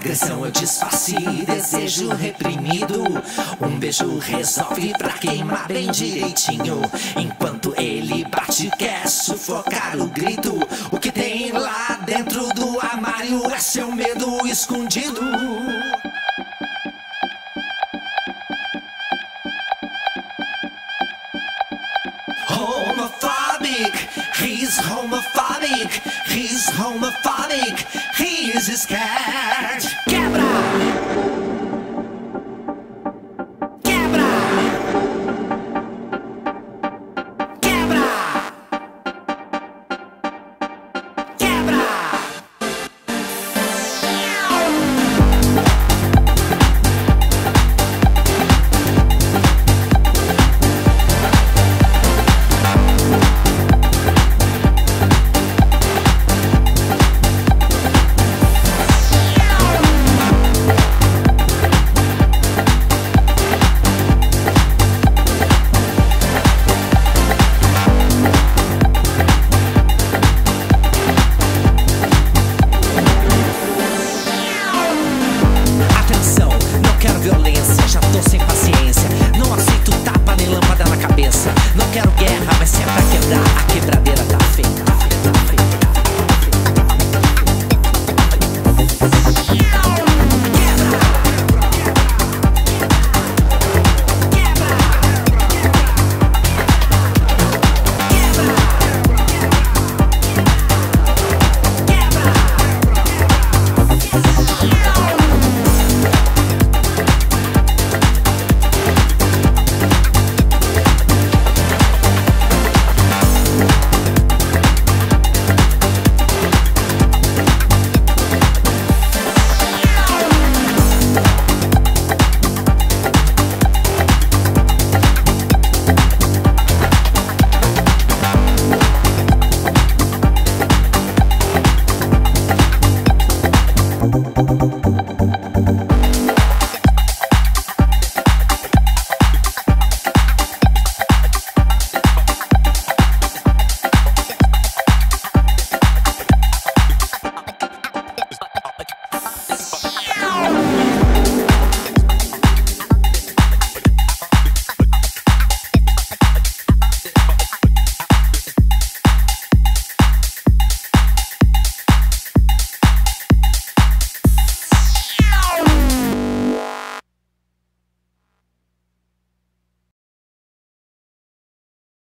Agressão eu disfarce, desejo reprimido. Um beijo resolve pra queimar bem direitinho. Enquanto ele bate, quer sufocar o grito. O que tem lá dentro do armário é seu medo escondido. Homophobic, he's homophobic, he's homophobic, he is scared.